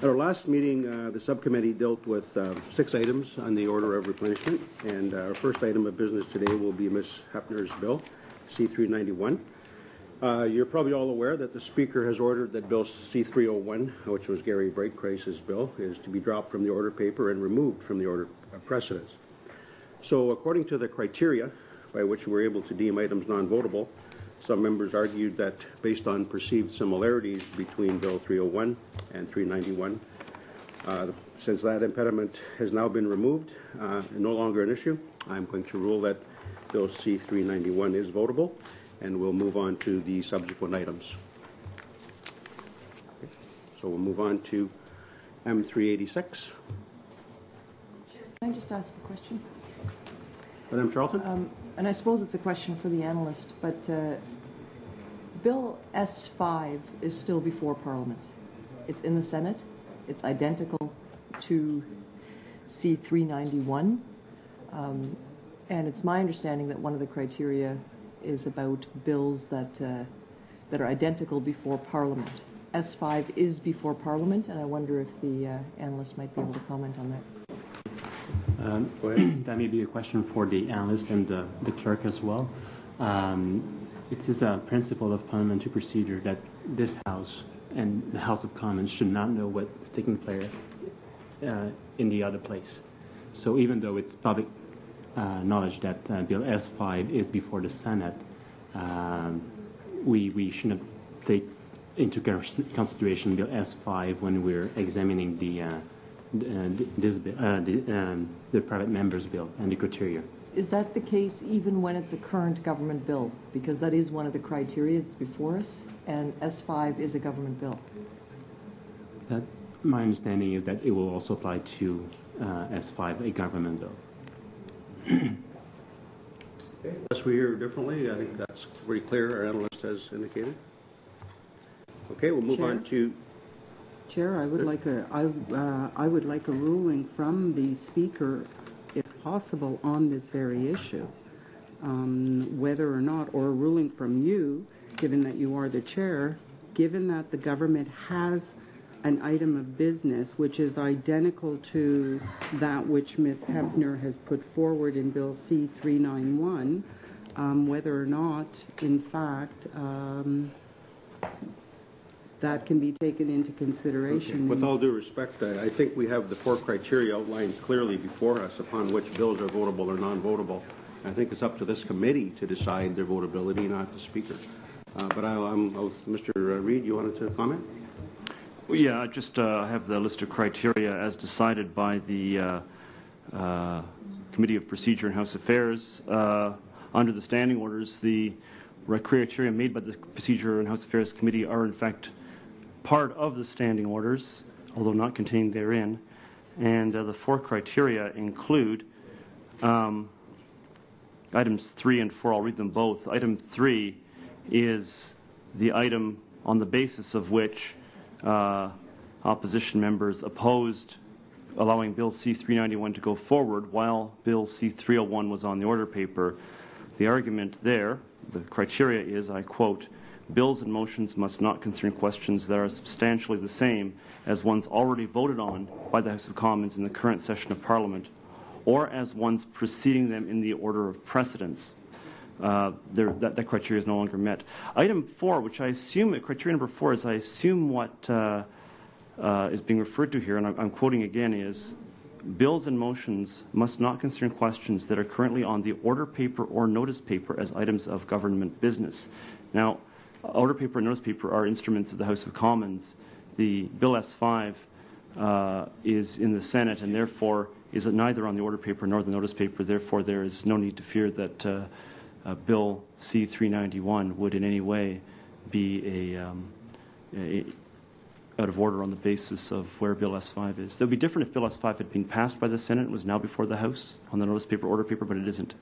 At our last meeting, uh, the subcommittee dealt with uh, six items on the order of replenishment, and our first item of business today will be Ms. Hoeppner's bill, C-391. Uh, You're probably all aware that the Speaker has ordered that Bill C-301, which was Gary Breitkreuz's bill, is to be dropped from the order paper and removed from the order of precedence. So according to the criteria by which we're able to deem items non-votable, some members argued that based on perceived similarities between Bill 301 and 391, uh, since that impediment has now been removed uh, and no longer an issue, I'm going to rule that Bill C-391 is votable, and we'll move on to the subsequent items. Okay. So we'll move on to M386. Can I just ask a question? Madam Charlton? Um, and I suppose it's a question for the analyst, but uh, Bill S5 is still before Parliament. It's in the Senate. It's identical to C391. Um, and it's my understanding that one of the criteria is about bills that, uh, that are identical before Parliament. S5 is before Parliament, and I wonder if the uh, analyst might be able to comment on that. Um, that may be a question for the analyst and the, the clerk as well. Um, it is a principle of parliamentary procedure that this House and the House of Commons should not know what's taking place uh, in the other place. So even though it's public uh, knowledge that uh, Bill S5 is before the Senate, um, we, we shouldn't take into consideration Bill S5 when we're examining the uh, uh, this, uh, the, um, the private members bill and the criteria. Is that the case even when it's a current government bill? Because that is one of the criteria that's before us, and S5 is a government bill. That, my understanding is that it will also apply to uh, S5, a government bill. Unless we hear differently, I think that's pretty clear, our analyst has indicated. Okay, we'll move Chair? on to, Chair, I would like a, I, uh, I would like a ruling from the speaker, if possible, on this very issue. Um, whether or not, or a ruling from you, given that you are the chair, given that the government has an item of business which is identical to that which Ms. Hoeppner has put forward in Bill C-391, um, whether or not, in fact, um, that can be taken into consideration. with all due respect, I I think we have the four criteria outlined clearly before us upon which bills are votable or non-votable. I think it's up to this committee to decide their votability, not the speaker. Uh, But I- I'm, oh, Mr. Reid, you wanted to comment? Well, yeah, I just uh, have the list of criteria as decided by the uh, uh, Committee of Procedure and House Affairs. Uh, under the standing orders, the criteria made by the Procedure and House Affairs Committee are in fact part of the standing orders, although not contained therein. And uh, the four criteria include um, items three and four. I'll read them both. Item three is the item on the basis of which uh, opposition members opposed allowing Bill C-391 to go forward while Bill C-301 was on the order paper. The argument there, the criteria is, I quote, bills and motions must not concern questions that are substantially the same as ones already voted on by the House of Commons in the current session of Parliament, or as ones preceding them in the order of precedence. Uh, that, that, criteria is no longer met. Item four, which I assume, criteria number four is I assume what uh, uh, is being referred to here, and I'm, I'm quoting again, is bills and motions must not concern questions that are currently on the order paper or notice paper as items of government business. Now, order paper and notice paper are instruments of the House of Commons. The Bill S5 uh, is in the Senate and therefore is neither on the order paper nor the notice paper. Therefore, there is no need to fear that uh, uh, Bill C-391 would in any way be a, um, a, out of order on the basis of where Bill S5 is. It would be different if Bill S5 had been passed by the Senate and was now before the House on the notice paper, order paper, but it isn't.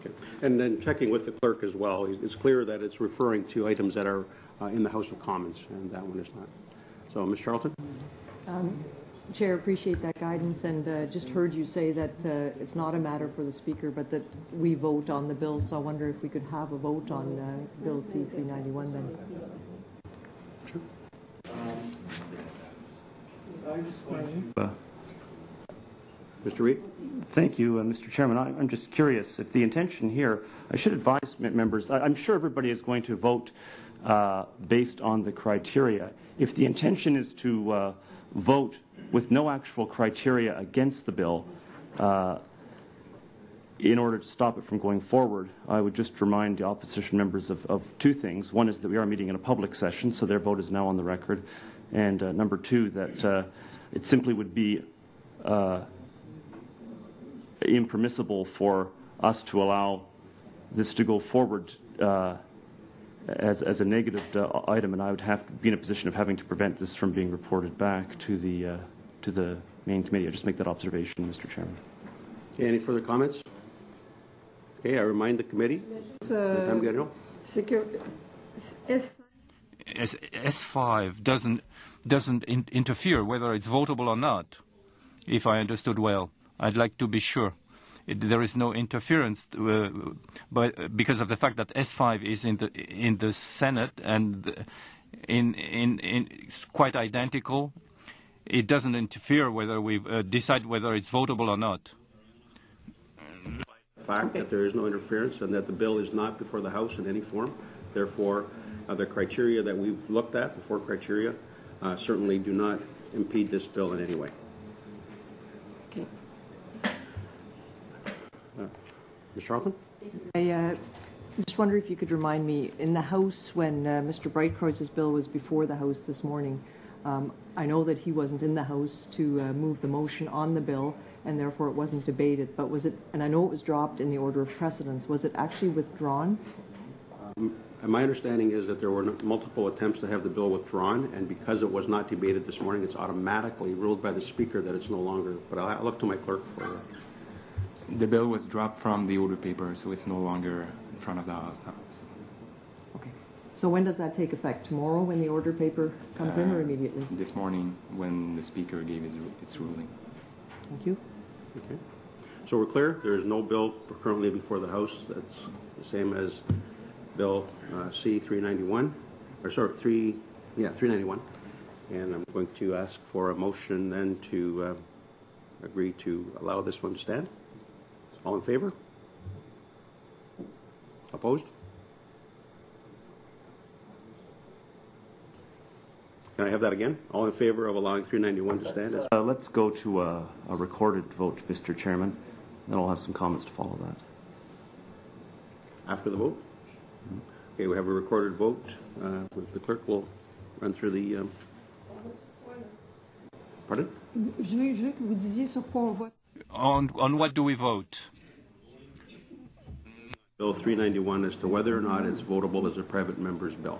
Okay. And then checking with the clerk as well, it's clear that it's referring to items that are uh, in the House of Commons, and that one is not. So, Ms. Charlton? Um, Chair, appreciate that guidance, and uh, just heard you say that uh, it's not a matter for the Speaker, but that we vote on the bill, so I wonder if we could have a vote on uh, Bill C-391 then. Sure. Uh, Mr. Reid? Thank you, uh, Mr. Chairman. I- I'm just curious if the intention here, I should advise members, I- I'm sure everybody is going to vote uh, based on the criteria. If the intention is to uh, vote with no actual criteria against the bill, uh, in order to stop it from going forward, I would just remind the opposition members of, of two things. One is that we are meeting in a public session, so their vote is now on the record. And uh, number two, that uh, it simply would be impermissible for us to allow this to go forward uh, as, as a negative uh, item, and I would have to be in a position of having to prevent this from being reported back to the, uh, to the main committee. I just make that observation, Mr. Chairman. Okay, any further comments? Okay, I remind the committee. Madame Gagnon? c'est S, S5 doesn't doesn't in, interfere whether it's votable or not. If I understood well, I'd like to be sure. It, there is no interference, uh, but because of the fact that S5 is in the in the Senate and in in, in it's quite identical, it doesn't interfere whether we uh, decide whether it's votable or not. the fact that there is no interference and that the bill is not before the House in any form. Therefore, uh, the criteria that we've looked at, the four criteria, uh, certainly do not impede this bill in any way. Okay. Ms. Charlton? I uh, just wonder if you could remind me, in the House, when uh, Mr. Breitkreuz's bill was before the House this morning, um, I know that he wasn't in the House to uh, move the motion on the bill, and therefore it wasn't debated, but was it, and I know it was dropped in the order of precedence, was it actually withdrawn? And my understanding is that there were multiple attempts to have the bill withdrawn, and because it was not debated this morning, it's automatically ruled by the Speaker that it's no longer, but I'll I'll look to my clerk for that. The bill was dropped from the order paper, so it's no longer in front of the House now. Okay. So when does that take effect? Tomorrow, when the order paper comes in, or Uh, immediately? This morning, when the Speaker gave his, its ruling. Thank you. Okay. So we're clear, there is no bill currently before the House that's the same as Bill uh, C-391, or sorry, 3, yeah, 391. And I'm going to ask for a motion then to uh, agree to allow this one to stand. All in favor? Opposed? Can I have that again? All in favor of allowing 391 to stand? Uh, let's go to a, a recorded vote, Mr. Chairman. Then I'll have some comments to follow that. After the vote? Okay, we have a recorded vote. Uh, The clerk will run through the, um, pardon? Je veux, je veux que vous disiez sur quoi on vote. On on what do we vote? Bill 391 as to whether or not it's votable as a private member's bill.